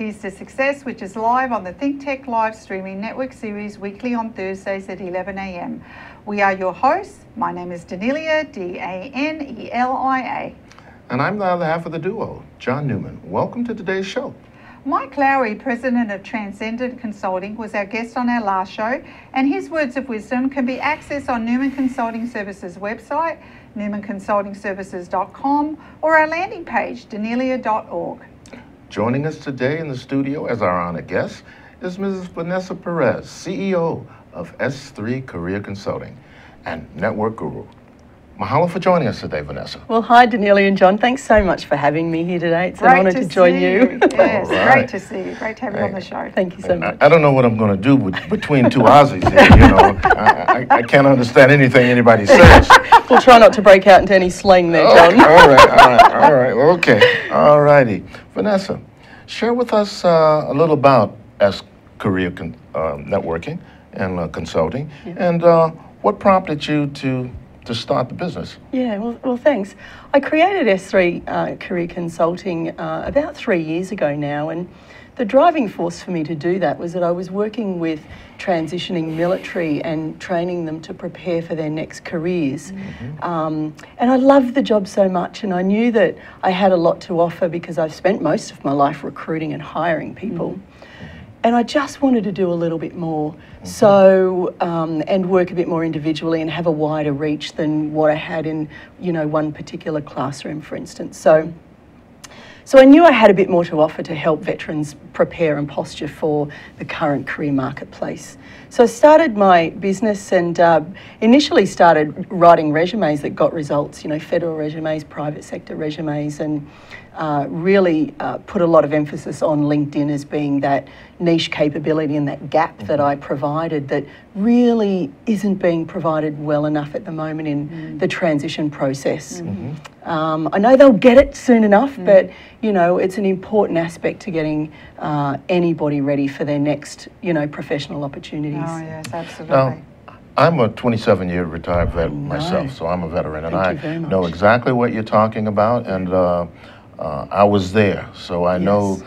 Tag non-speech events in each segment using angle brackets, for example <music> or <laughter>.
Keys to Success, which is live on the Think Tech live streaming network series weekly on Thursdays at 11 a.m. We are your hosts. My name is Danelia, D A N E L I A. And I'm the other half of the duo, John Newman. Welcome to today's show. Mike Lowry, president of Transcendent Consulting, was our guest on our last show, and his words of wisdom can be accessed on Newman Consulting Services website, newmanconsultingservices.com, or our landing page, danelia.org. Joining us today in the studio as our honored guest is Mrs. Vanessa Perez, CEO of S3 Career Consulting and Network Guru. Mahalo for joining us today, Vanessa. Well, hi, Danelia and John. Thanks so much for having me here today. It's an honour to, join you. you. <laughs> yes, right. great to see you. Great to have you on the show. Thank you so much. I, I don't know what I'm going to do with, between two Aussies here. You know, I, I, I, can't understand anything anybody says. <laughs> we'll try not to break out into any slang there, oh, John. Okay. all right, all right, all right. Okay, all righty. Vanessa, share with us uh, a little about S Career uh, Networking and uh, Consulting, yeah. and uh, what prompted you to to start the business? Yeah, well, well thanks. I created S3 uh, Career Consulting uh, about three years ago now, and the driving force for me to do that was that I was working with transitioning military and training them to prepare for their next careers. Mm-hmm. Um, and I loved the job so much, and I knew that I had a lot to offer because I've spent most of my life recruiting and hiring people. Mm-hmm and I just wanted to do a little bit more. Mm-hmm. So um, and work a bit more individually and have a wider reach than what I had in you know one particular classroom, for instance. So. So I knew I had a bit more to offer to help veterans prepare and posture for the current career marketplace. So I started my business and uh, initially started writing resumes that got results, you know, federal resumes, private sector resumes, and uh, really uh, put a lot of emphasis on LinkedIn as being that niche capability and that gap mm-hmm. that I provided that really isn't being provided well enough at the moment in mm. the transition process. Mm-hmm. Um, I know they'll get it soon enough, mm. but you know it's an important aspect to getting uh, anybody ready for their next you know professional opportunities. Oh yes, absolutely. Now, I'm a 27 year retired vet myself, so I'm a veteran, and I know exactly what you're talking about, and uh, uh, I was there, so I yes. know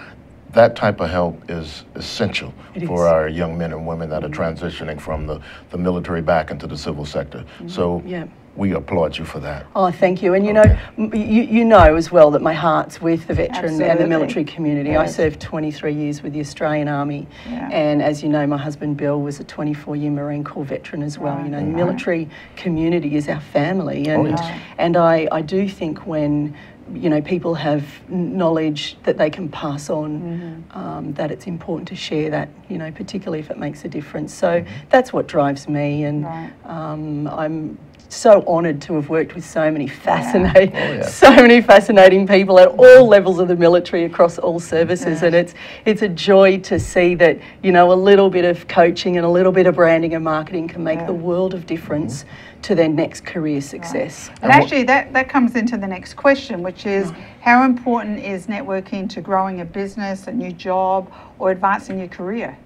that type of help is essential it for is. our young men and women that are transitioning from the, the military back into the civil sector. Mm-hmm. So yeah. we applaud you for that. Oh, thank you. And you okay. know, you, you know as well that my heart's with the veteran Absolutely. and the military community. Yes. I served 23 years with the Australian Army, yeah. and as you know, my husband Bill was a 24-year Marine Corps veteran as well. Right. You know, the military community is our family, and oh, yes. and I, I do think when you know, people have knowledge that they can pass on, mm-hmm. um, that it's important to share that, you know, particularly if it makes a difference. So mm-hmm. that's what drives me, and right. um, I'm so honoured to have worked with so many fascinating, yeah. Oh, yeah. <laughs> so many fascinating people at all levels of the military across all services, yeah. and it's it's a joy to see that you know a little bit of coaching and a little bit of branding and marketing can make the world of difference. Mm-hmm to their next career success. Right. And, and actually, that, that comes into the next question, which is mm. how important is networking to growing a business, a new job, or advancing your career?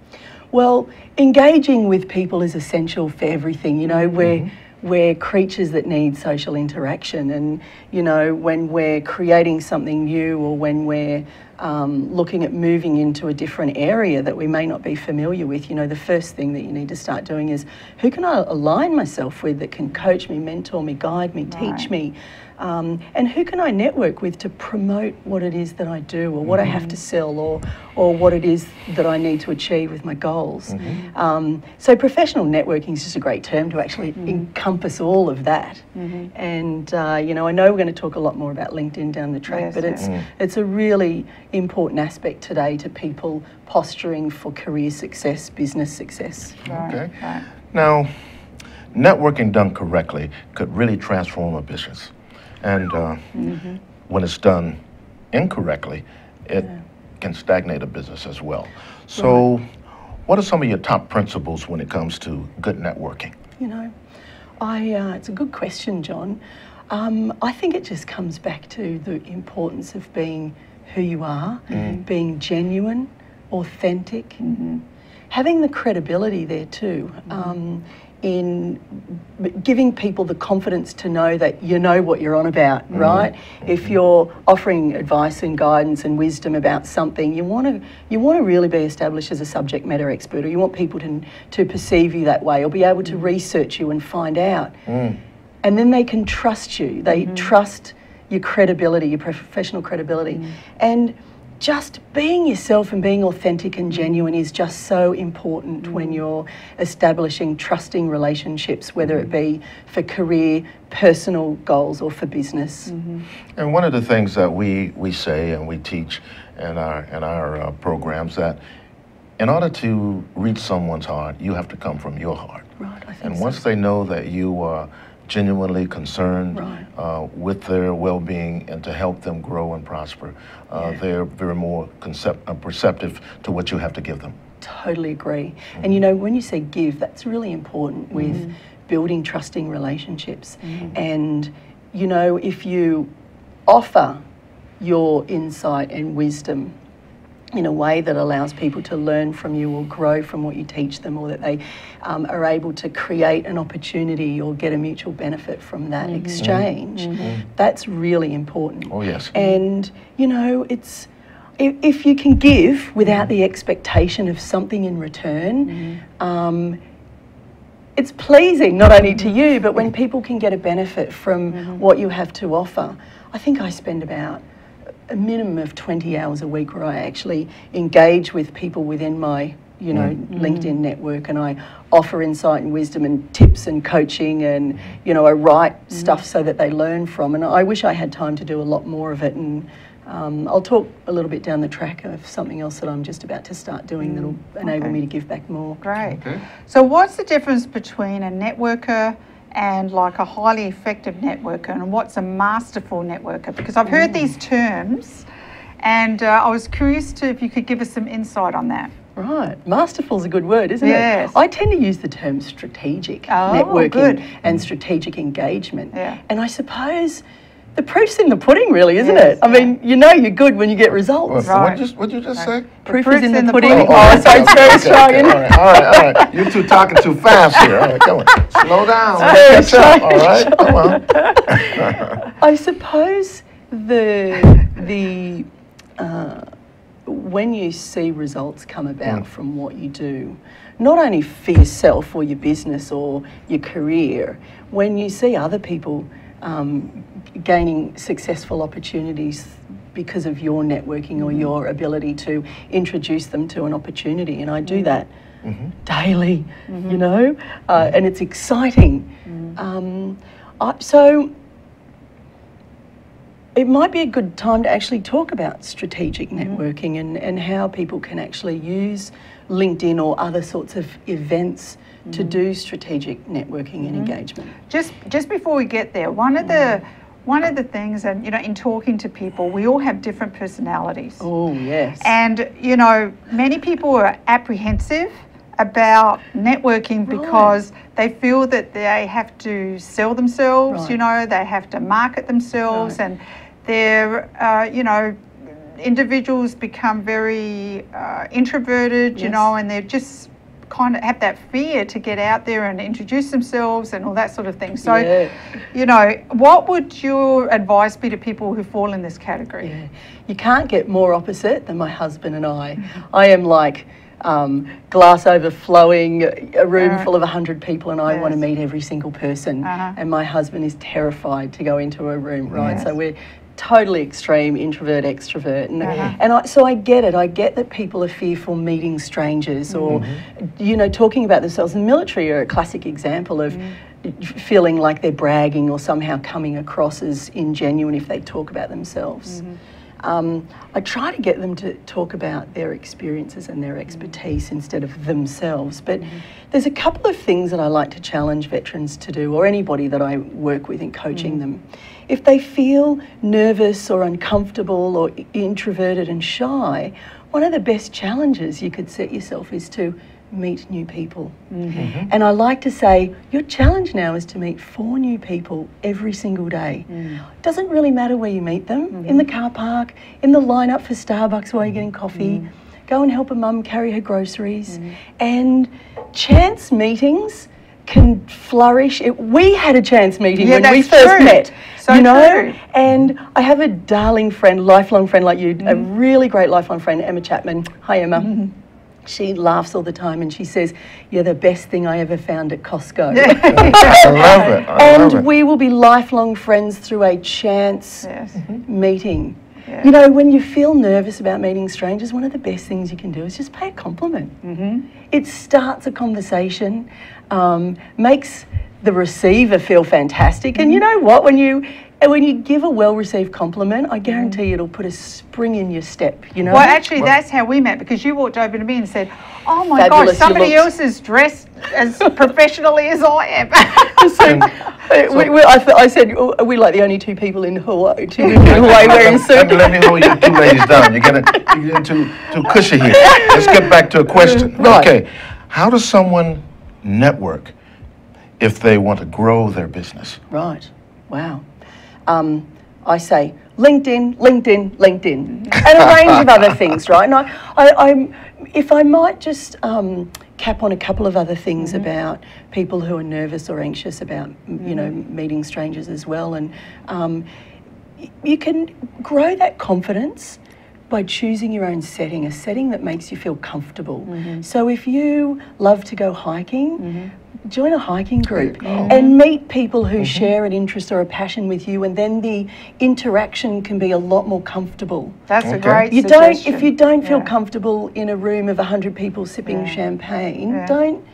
Well, engaging with people is essential for everything. You know, we're mm-hmm we're creatures that need social interaction. And, you know, when we're creating something new or when we're um, looking at moving into a different area that we may not be familiar with, you know, the first thing that you need to start doing is who can I align myself with that can coach me, mentor me, guide me, right. teach me. Um, and who can I network with to promote what it is that I do or what mm-hmm. I have to mm-hmm. sell or, or what it is that I need to achieve with my goals. Mm-hmm. Um, so professional networking is just a great term to actually mm-hmm. encompass all of that. Mm-hmm. And, uh, you know, I know we're going to talk a lot more about LinkedIn down the track, yes, but it's, it's a really important aspect today to people posturing for career success, business success. Right. Okay. Right. Now, networking done correctly could really transform a business. And uh, mm-hmm. when it's done incorrectly, it yeah. can stagnate a business as well. So, right. what are some of your top principles when it comes to good networking? You know, I, uh, it's a good question, John. Um, I think it just comes back to the importance of being who you are, mm. being genuine, authentic, mm-hmm. having the credibility there too. Mm-hmm. Um, in giving people the confidence to know that you know what you're on about, mm-hmm. right? Mm-hmm. If you're offering advice and guidance and wisdom about something, you want to you want to really be established as a subject matter expert, or you want people to to perceive you that way, or be able to mm. research you and find out, mm. and then they can trust you. They mm-hmm. trust your credibility, your professional credibility, mm. and just being yourself and being authentic and genuine is just so important mm. when you're establishing trusting relationships, whether it be for career, personal goals, or for business. Mm-hmm. And one of the things that we, we say and we teach in our, in our uh, programs that in order to reach someone's heart, you have to come from your heart. Right, I think and once they know that you are genuinely concerned right. uh, with their well-being and to help them grow and prosper. Uh, yeah. They're very more concept, uh, perceptive to what you have to give them. Totally agree. Mm-hmm. And you know, when you say give, that's really important with mm-hmm. building trusting relationships. Mm-hmm. And you know, if you offer your insight and wisdom in a way that allows people to learn from you or grow from what you teach them, or that they um, are able to create an opportunity or get a mutual benefit from that mm-hmm. exchange. Mm-hmm. That's really important. Oh, yes. And, you know, it's if, if you can give without the expectation of something in return, mm-hmm. um, it's pleasing not only to you, but when people can get a benefit from mm-hmm. what you have to offer. I think I spend about a minimum of 20 hours a week where I actually engage with people within my you know mm. LinkedIn network and I offer insight and wisdom and tips and coaching and you know I write mm. stuff so that they learn from and I wish I had time to do a lot more of it and um, I'll talk a little bit down the track of something else that I'm just about to start doing mm. that'll enable okay. me to give back more. Great. Okay. So what's the difference between a networker and like a highly effective networker and what's a masterful networker because I've heard mm. these terms and uh, I was curious to if you could give us some insight on that. Right, masterful is a good word, isn't yes. it? I tend to use the term strategic oh, networking good. and strategic engagement. Yeah. And I suppose the proof's in the pudding, really, isn't yes, it? I mean, you know you're good when you get results. Right. What did you, what you just say? Proof is in, in the, pudding. pudding. Oh, oh so it's very Australian. Okay, all, right, all right, all right. You two talking too fast here. All right, come on. <laughs> Slow down. Catch up. All right, come on. <laughs> <laughs> I suppose the the uh, when you see results come about mm. from what you do, not only for yourself or your business or your career, when you see other people um, gaining successful opportunities because of your networking or mm-hmm. your ability to introduce them to an opportunity. And I do mm-hmm. that mm-hmm. daily, mm-hmm. you know, uh, and it's exciting. Mm-hmm. Um, I, so it might be a good time to actually talk about strategic mm-hmm. networking and, and how people can actually use LinkedIn or other sorts of events to do strategic networking and engagement. Just just before we get there, one of the one of the things, and you know, in talking to people, we all have different personalities. Oh, yes. And, you know, many people are apprehensive about networking right. because they feel that they have to sell themselves, right. you know, they have to market themselves, right. and they're, uh, you know, individuals become very uh, introverted, yes. you know, and they're just kind of have that fear to get out there and introduce themselves and all that sort of thing. So, yeah. you know, what would your advice be to people who fall in this category? Yeah. You can't get more opposite than my husband and I. I am like um, glass overflowing, a room uh, full of 100 people, and I yes. want to meet every single person. Uh-huh. And my husband is terrified to go into a room, right? Yes. So we're totally extreme introvert extrovert and uh-huh. and I, so I get it I get that people are fearful meeting strangers or mm-hmm. you know talking about themselves the military are a classic example of mm. feeling like they're bragging or somehow coming across as ingenuine if they talk about themselves mm-hmm. Um, I try to get them to talk about their experiences and their expertise instead of themselves. But mm-hmm. there's a couple of things that I like to challenge veterans to do, or anybody that I work with in coaching mm-hmm. them. If they feel nervous or uncomfortable or introverted and shy, one of the best challenges you could set yourself is to meet new people. Mm-hmm. Mm-hmm. And I like to say, your challenge now is to meet four new people every single day. Mm. Doesn't really matter where you meet them mm-hmm. in the car park, in the lineup for Starbucks while you're getting coffee, mm. go and help a mum carry her groceries. Mm. And chance meetings can flourish. It, we had a chance meeting Yeah, when we first true. met. So you know, true. and I have a darling friend, lifelong friend like you, a Mm-hmm. really great lifelong friend, Emma Chapman. Hi, Emma. She laughs all the time and she says, You're the best thing I ever found at Costco. <laughs> I love it. I and love it. we will be lifelong friends through a chance Yes. meeting. Yeah. You know, when you feel nervous about meeting strangers, one of the best things you can do is just pay a compliment. Mm-hmm. It starts a conversation, um, makes the receiver feel fantastic, and you know what? When you and when you give a well-received compliment, I guarantee it'll put a spring in your step. You know. Well, actually, that's how we met because you walked over to me and said, "Oh my Fabulous, gosh, somebody looked- else is dressed as <laughs> professionally as I am." <laughs> And- Uh, we, we, I, th- I said, "Oh, are we like the only two people in Hawaii, two people in Hawaii wearing Let, suits? let me hold you two ladies down. You're getting, you're getting too, too cushy here. Let's get back to a question. Right. Okay. How does someone network if they want to grow their business? Right. Wow. Um, I say LinkedIn, LinkedIn, LinkedIn, and a range of other <laughs> things, right? And I, I, I'm, if I might just um, cap on a couple of other things about people who are nervous or anxious about, m you know, meeting strangers as well, and um, y- you can grow that confidence by choosing your own setting, a setting that makes you feel comfortable. Mm-hmm. So if you love to go hiking, mm-hmm. join a hiking group oh. and meet people who mm-hmm. share an interest or a passion with you, and then the interaction can be a lot more comfortable. That's a Okay. great You don't, if you don't feel Yeah. comfortable in a room of 100 people sipping Yeah. champagne, Yeah. don't,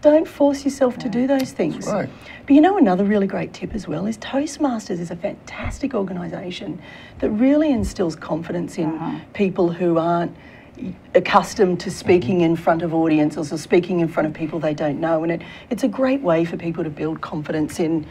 don't force yourself to do those things. right. But you know, another really great tip as well is Toastmasters is a fantastic organisation that really instills confidence in uh-huh. people who aren't accustomed to speaking mm-hmm. in front of audiences or speaking in front of people they don't know. And it, it's a great way for people to build confidence in,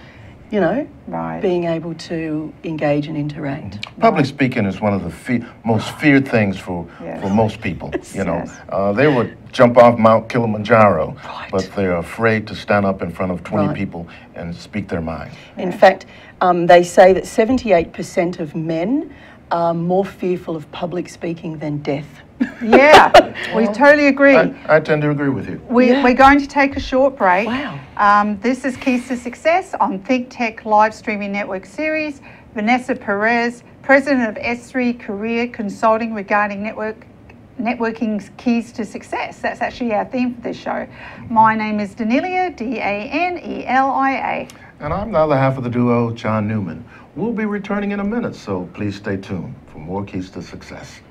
you know, Right. being able to engage and interact. Public speaking is one of the fe- most feared things for, Yes. for most people. <laughs> You know, Yes. uh, they would jump off Mount Kilimanjaro, Right. but they're afraid to stand up in front of 20 Right. people and speak their mind. In fact, um, they say that 78% of men are more fearful of public speaking than death. <laughs> yeah, we totally agree. I, I tend to agree with you. We, Yeah. We're going to take a short break. Wow. Um, this is Keys to Success on Think Tech live streaming network series. Vanessa Perez, president of S3 Career Consulting regarding network networking's keys to success. That's actually our theme for this show. My name is Danelia, D A N E L I A. And I'm the other half of the duo, John Newman. We'll be returning in a minute, so please stay tuned for more Keys to Success.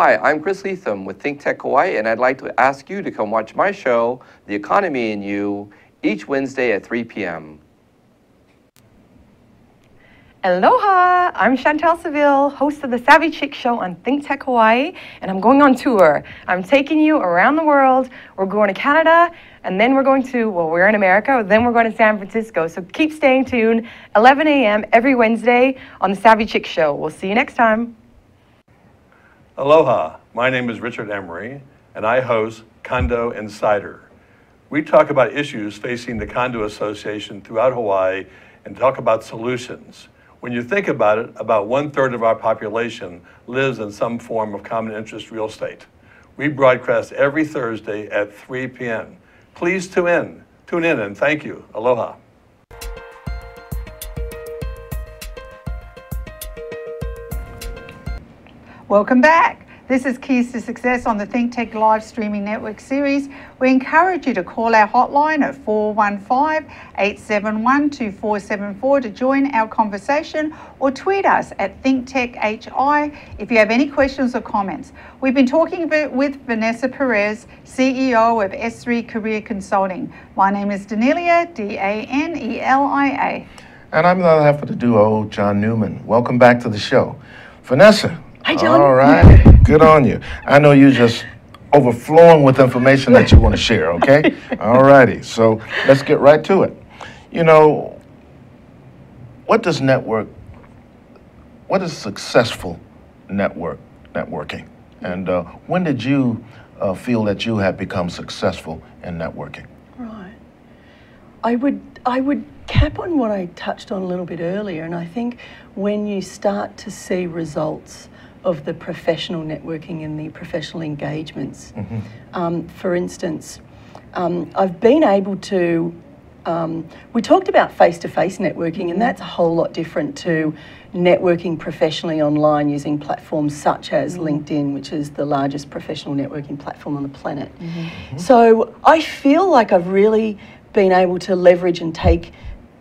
Hi, I'm Chris Leatham with Think Tech Hawaii, and I'd like to ask you to come watch my show, The Economy in You, each Wednesday at 3 p.m. Aloha! I'm Chantel Seville, host of the Savvy Chick Show on Think Tech Hawaii, and I'm going on tour. I'm taking you around the world. We're going to Canada, and then we're going to, well, we're in America, then we're going to San Francisco. So keep staying tuned, 11 a.m. every Wednesday on the Savvy Chick Show. We'll see you next time. Aloha, my name is Richard Emery, and I host Condo Insider. We talk about issues facing the condo association throughout Hawaii and talk about solutions. When you think about it, about one third of our population lives in some form of common interest real estate. We broadcast every Thursday at 3 p.m. Please tune in. Tune in and thank you. Aloha. Welcome back. This is Keys to Success on the Think Tech live streaming network series. We encourage you to call our hotline at 415 871 2474 to join our conversation or tweet us at ThinkTechHI if you have any questions or comments. We've been talking with Vanessa Perez, CEO of S3 Career Consulting. My name is Danelia, D A N E L I A. And I'm the other half of the duo, John Newman. Welcome back to the show. Vanessa. Hi, John. All right. Good on you. I know you're just overflowing with information that you want to share, okay? <laughs> All righty. So let's get right to it. You know, what does network, what is successful network, networking? And uh, when did you uh, feel that you had become successful in networking? Right. I would I would cap on what I touched on a little bit earlier, and I think when you start to see results of the professional networking and the professional engagements, um, for instance, um, I've been able to. Um, we talked about face to face networking, and that's a whole lot different to networking professionally online using platforms such as LinkedIn, which is the largest professional networking platform on the planet. So I feel like I've really been able to leverage and take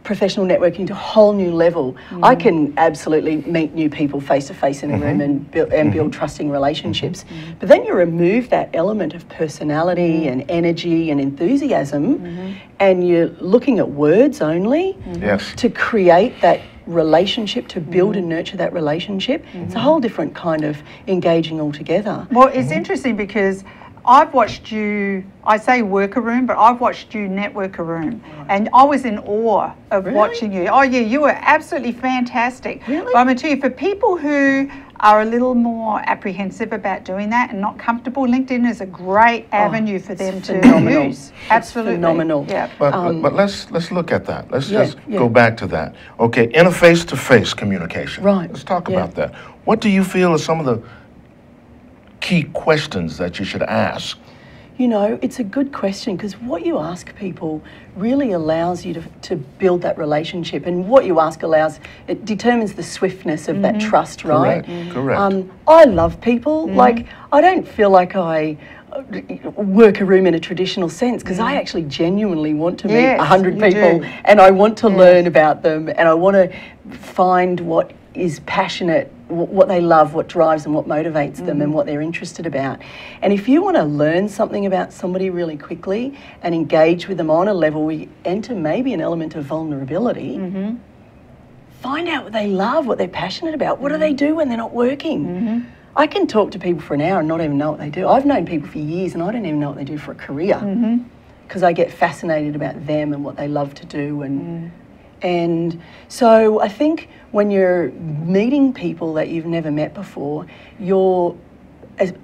professional networking to a whole new level. I mm. can absolutely meet new people face to face in a room and build, and build mm-hmm. trusting relationships. Mm-hmm. Mm-hmm. But then you remove that element of personality and energy and enthusiasm, and you're looking at words only Yes. to create that relationship, to build and nurture that relationship. It's a whole different kind of engaging altogether. Well, it's interesting because I've watched you, I say worker room, but I've watched you network a room. And I was in awe of Really? watching you. Oh, yeah, you were absolutely fantastic. Really? But I'm going to tell you, for people who are a little more apprehensive about doing that and not comfortable, LinkedIn is a great avenue for them to Oh, phenomenal. use. It's Absolutely. phenomenal. Yeah. But, but, but let's let's look at that. Let's Um, Yeah, just yeah. go back to that. Okay, interface to face communication. Right, Let's talk yeah. about that. What do you feel are some of the key questions that you should ask? You know, it's a good question because what you ask people really allows you to, to build that relationship. And what you ask allows, it determines the swiftness of that trust, right? Correct. Correct. Um, I love people. Like, I don't feel like I uh, work a room in a traditional sense because I actually genuinely want to meet Yes, a hundred people do. and I want to learn about them and I want to find what is passionate, wh- what they love, what drives them, what motivates them, and mm. what they're interested about. And if you want to learn something about somebody really quickly and engage with them on a level we enter maybe an element of vulnerability, mm-hmm. find out what they love, what they're passionate about. What do they mm-hmm. do when they're not working? Mm-hmm. I can talk to people for an hour and not even know what they do. I've known people for years and I don't even know what they do for a career because I get fascinated about them and what they love to do and mm. And so I think when you're meeting people that you've never met before, your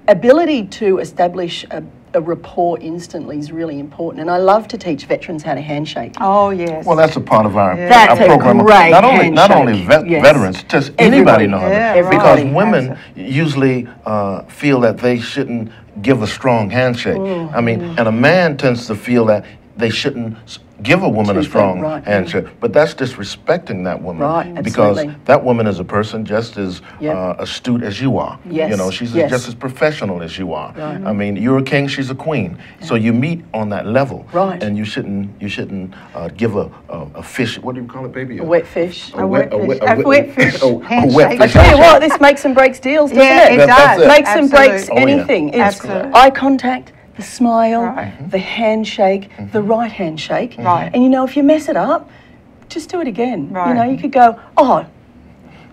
ability to establish a, a rapport instantly is really important. And I love to teach veterans how to handshake. Oh, yes. Well, that's a part of our, That's our a program. great not only not only vet, yes. veterans, just Everybody. anybody know how to- because right. women Absolutely. usually uh, feel that they shouldn't give a strong handshake. I mean, and a man tends to feel that they shouldn't give a woman a strong things, right, handshake, but that's disrespecting that woman Right, because absolutely. that woman is a person just as Yep. uh, astute as you are. You know, she's yes. just as professional as you are. I mean, you're a king, she's a queen. So you meet on that level. Right. And you shouldn't you shouldn't uh, give a, a a fish. What do you call it, baby? A wet fish. A wet fish- a wet fish a- a wet <laughs> fish I tell you what, this makes and breaks deals, doesn't Yeah, it? it does. it. Makes and breaks Absolutely. Oh, yeah. anything. It's Absolutely. eye contact, the smile, Right. the handshake, the Mm-hmm. right handshake. Right. And you know, if you mess it up, just do it again. You know, you could go, oh.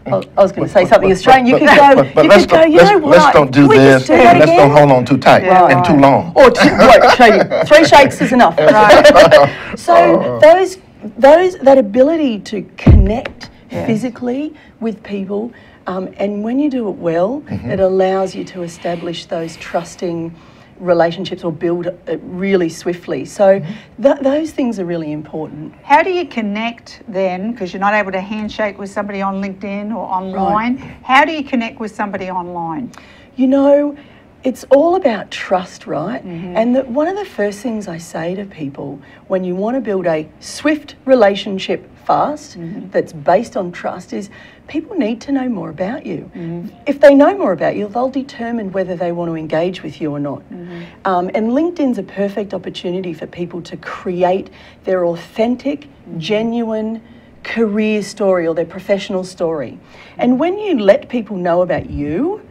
I I was going to say But- something but- Australian. You but- could go. But, you let's could go. You let's, know what? let's don't do we this. Do that let's again? don't hold on too tight Yeah, and too long. Or two, what, show you, three shakes is enough. <laughs> Right. <laughs> So those those that ability to connect Yes. physically with people, um, and when you do it well, it allows you to establish those trusting relationships or build uh, really swiftly. So mm-hmm. th- those things are really important. How do you connect then? Because you're not able to handshake with somebody on LinkedIn or online. How do you connect with somebody online? You know, it's all about trust, right? Mm-hmm. And that one of the first things I say to people when you want to build a swift relationship fast mm-hmm. that's based on trust is people need to know more about you. Mm-hmm. If they know more about you, they'll determine whether they want to engage with you or not. Mm-hmm. Um, and LinkedIn's a perfect opportunity for people to create their authentic, genuine, career story or their professional story. And when you let people know about you,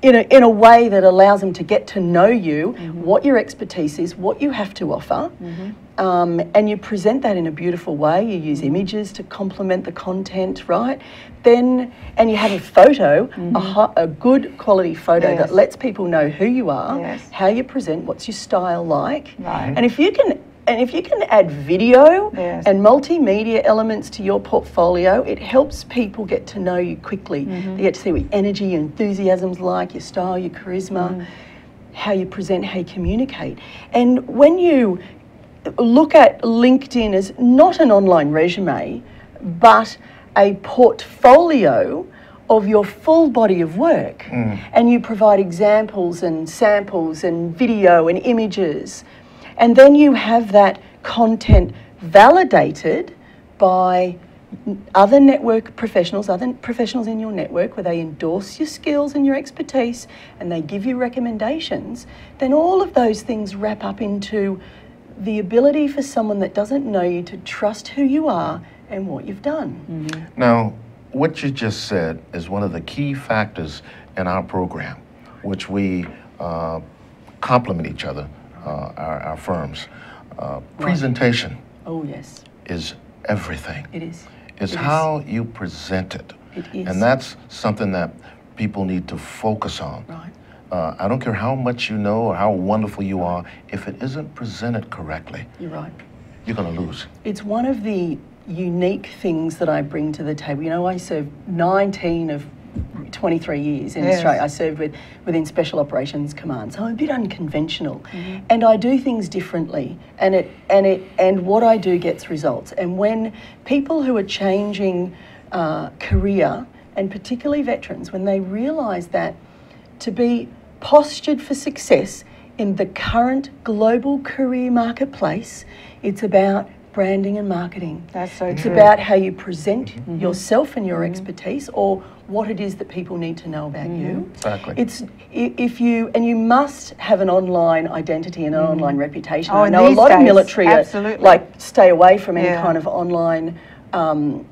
in a, in a way that allows them to get to know you, what your expertise is, what you have to offer, um, and you present that in a beautiful way. You use images to complement the content, right? Then, and you have a photo, a, mm-hmm. hi- a good quality photo Yes. that lets people know who you are, Yes. how you present, what's your style like, Right. and if you can. And if you can add video Yes. and multimedia elements to your portfolio, it helps people get to know you quickly. Mm-hmm. They get to see what your energy, your enthusiasm's like, your style, your charisma, mm-hmm. how you present, how you communicate. And when you look at LinkedIn as not an online resume, but a portfolio of your full body of work, mm. and you provide examples and samples and video and images. And then you have that content validated by other network professionals, other professionals in your network, where they endorse your skills and your expertise and they give you recommendations, then all of those things wrap up into the ability for someone that doesn't know you to trust who you are and what you've done. Mm-hmm. Now, what you just said is one of the key factors in our program, which we uh, complement each other, uh, our, our, firms. Uh, presentation. Oh, yes. Is everything. It is. It's it how is. you present it. It is. And that's something that people need to focus on. Right. Uh, I don't care how much you know or how wonderful you are, if it isn't presented correctly, you're right. You're going to lose. It's one of the unique things that I bring to the table. You know, I served 19 of 23 years in yes. Australia. I served with within Special Operations Command, so I'm a bit unconventional, mm-hmm. and I do things differently. And it and it and what I do gets results. And when people who are changing uh, career, and particularly veterans, when they realise that to be postured for success in the current global career marketplace, it's about branding and marketing. That's so it's true. It's about how you present mm-hmm. yourself and your mm-hmm. expertise or what it is that people need to know about mm-hmm. you. Exactly. It's if you and you must have an online identity and an mm-hmm. online reputation. Oh, I know a lot days, of military absolutely. like stay away from any yeah. kind of online um,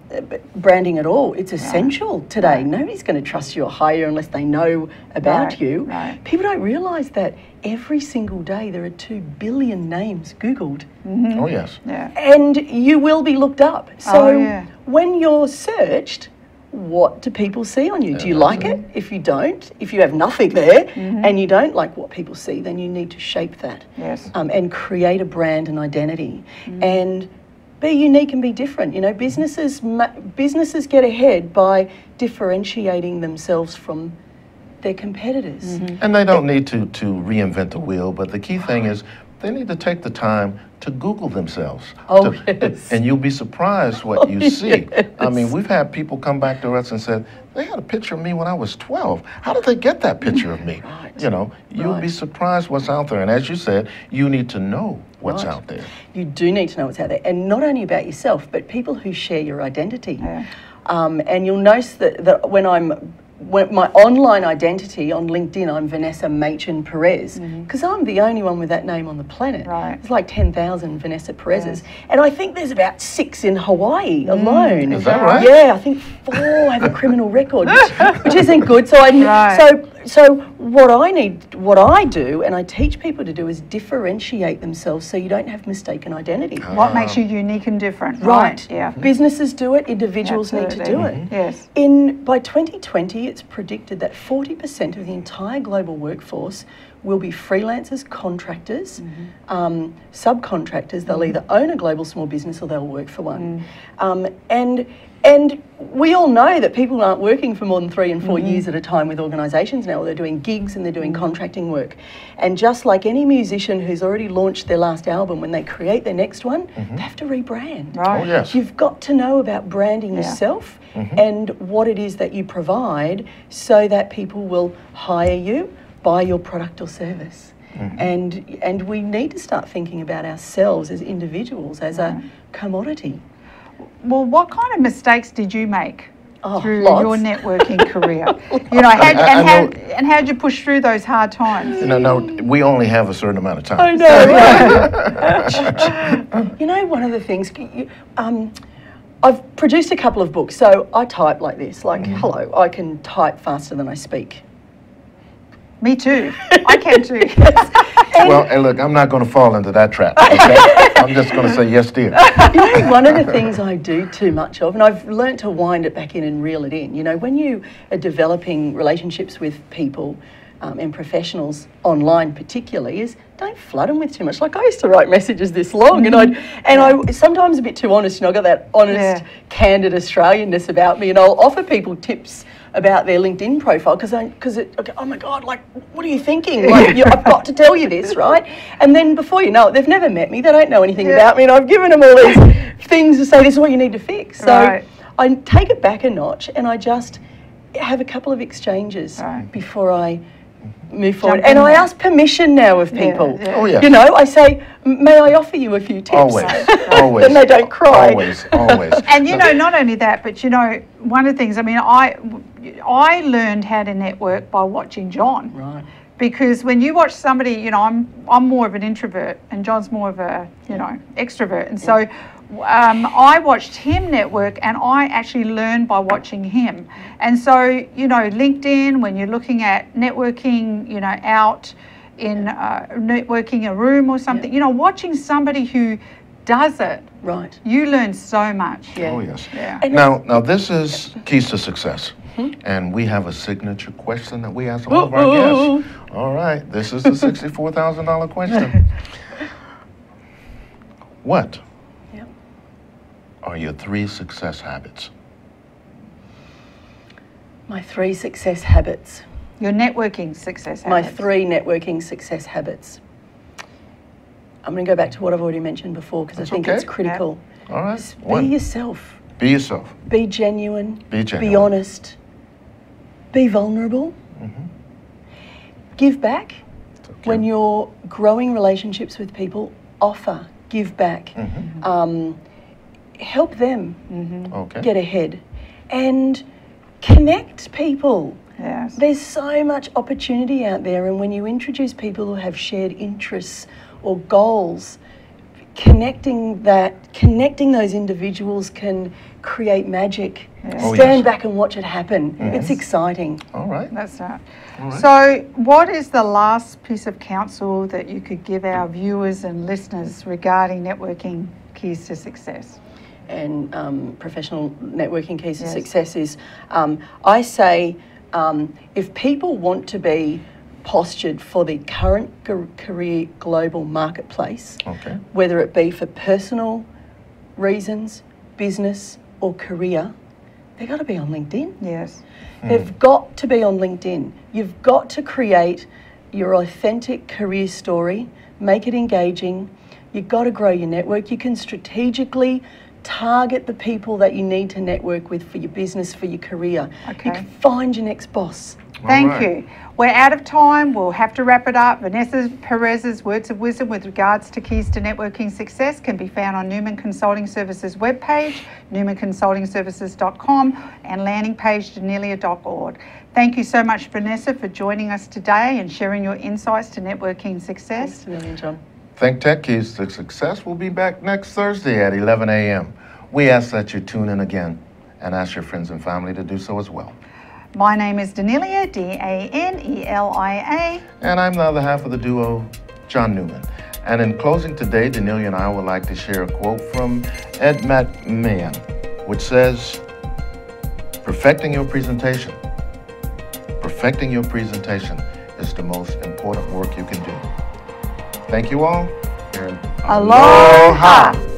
branding at all. It's essential right. today. Right. Nobody's going to trust you or hire you unless they know about right. you. Right. People don't realise that every single day there are two billion names Googled. Mm-hmm. Oh, yes. Yeah. And you will be looked up. So oh, yeah. when you're searched, what do people see on you? Yeah, do you like it? If you don't, if you have nothing there mm-hmm. and you don't like what people see, then you need to shape that. Yes. Um, and create a brand and identity. Mm-hmm. And be unique and be different. You know, businesses businesses get ahead by differentiating themselves from their competitors. Mm-hmm. And they don't need to to reinvent the wheel, but the key thing is they need to take the time to Google themselves. Oh, to, yes. To, and you'll be surprised what oh, you <laughs> see. Yes. I mean, we've had people come back to us and said, they had a picture of me when I was 12. How did they get that picture of me? Right. You know, you'll right. be surprised what's out there. And as you said, you need to know what's right. out there. You do need to know what's out there. And not only about yourself, but people who share your identity. Yeah. Um, and you'll notice that, that when I'm my online identity on LinkedIn, I'm Vanessa Machin Perez because mm-hmm. I'm the only one with that name on the planet. Right. There's like 10,000 Vanessa Perez's. And I think there's about six in Hawaii mm. alone. Is that right? Yeah, I think four have a criminal record, which, <laughs> which, isn't good. So I, right. so so what I need, what I do, and I teach people to do is differentiate themselves so you don't have mistaken identity. What makes you unique and different? Right. right. Yeah. Businesses do it. Individuals Absolutely. need to do it. Mm-hmm. Yes. In by 2020, it's predicted that 40% of the entire global workforce will be freelancers, contractors, mm-hmm. um, subcontractors. They'll mm-hmm. either own a global small business or they'll work for one. Mm. Um, and and we all know that people aren't working for more than three and 4 mm-hmm. years at a time with organisations now. They're doing gigs and they're doing contracting work. And just like any musician who's already launched their last album, when they create their next one, mm-hmm. they have to rebrand. Right. Oh, yes. You've got to know about branding yeah. yourself mm-hmm. and what it is that you provide so that people will hire you, buy your product or service. Mm-hmm. And and we need to start thinking about ourselves as individuals as a commodity. Well, what kind of mistakes did you make oh, through lots. your networking <laughs> career? you know, how, and, how, and how did you push through those hard times? No, no, we only have a certain amount of time. I know. <laughs> <laughs> you know, one of the things, um, I've produced a couple of books, so I type like this, like, mm. hello, I can type faster than I speak. Me too. I can too. <laughs> well, hey, look, I'm not going to fall into that trap. Okay? <laughs> I'm just going to say yes, dear. You know, one of the <laughs> things I do too much of, and I've learned to wind it back in and reel it in. You know, when you are developing relationships with people um, and professionals online, particularly, is don't flood them with too much. Like I used to write messages this long, mm-hmm. and I and I sometimes a bit too honest. You know, I got that honest, yeah. candid Australianness about me, and I'll offer people tips about their LinkedIn profile because because okay, oh my god, like what are you thinking? <laughs> Like you, I've got to tell you this, right? And then before you know it, they've never met me, they don't know anything yeah. about me, and I've given them all these <laughs> things to say this is what you need to fix. So right. I take it back a notch and I just have a couple of exchanges right. before I move forward. Jump And I there. ask permission now of people. yeah. Oh, yeah. You know, I say, may I offer you a few tips? Always, <laughs> always. then they don't cry. Always, always. <laughs> And you know, not only that, but you know, one of the things. I mean, I I learned how to network by watching John. Right. Because when you watch somebody, you know, I'm I'm more of an introvert, and John's more of a you know extrovert, and so. Um, I watched him network and I actually learned by watching him. And so, you know, LinkedIn, when you're looking at networking, you know, out in uh, networking a room or something, you know, watching somebody who does it, Right. you learn so much. Yeah. Oh, yes. Yeah. And Now, now this is Keys to Success. And we have a signature question that we ask all of our guests. All right, this is the <laughs> $64,000 question. <laughs> What Yep. Are your three success habits? My three success habits. Your networking success habits. My three networking success habits. I'm going to go back to what I've already mentioned before because I think okay. it's critical. All right, Just Be one, yourself. be yourself. Be genuine. Be genuine. Be honest. Be vulnerable. Mm-hmm. Give back. Okay. When you're growing relationships with people, offer, give back. Mm-hmm. Um, help them mm-hmm. Okay. get ahead. And connect people. Yes. There's so much opportunity out there, and when you introduce people who have shared interests or goals, connecting that, connecting those individuals can create magic. Oh, Stand yes. back and watch it happen. It's exciting. All right. That's right. So, what is the last piece of counsel that you could give our viewers and listeners regarding networking keys to success? And um, professional networking keys to Yes. success is um, I say um, if people want to be postured for the current career global marketplace, Okay. whether it be for personal reasons, business, or career, they've got to be on LinkedIn. Yes. They've got to be on LinkedIn. You've got to create your authentic career story, make it engaging. You've got to grow your network. You can strategically target the people that you need to network with for your business, for your career. Okay. You can find your next boss. Thank right. you. We're out of time. We'll have to wrap it up. Vanessa Perez's words of wisdom with regards to keys to networking success can be found on Newman Consulting Services webpage, newmanconsultingservices.com, and landing page danelia.org. Thank you so much, Vanessa, for joining us today and sharing your insights to networking success. Thanks a million, John. Think Tech Keys to Success will be back next Thursday at 11 a.m. We ask that you tune in again and ask your friends and family to do so as well. My name is Danelia, D A N E L I And I'm the other half of the duo, John Newman. And in closing today, Danelia and I would like to share a quote from Ed McMahon, which says, Perfecting your presentation. Perfecting your presentation is the most important work you can do. Thank you all. and A. Aloha.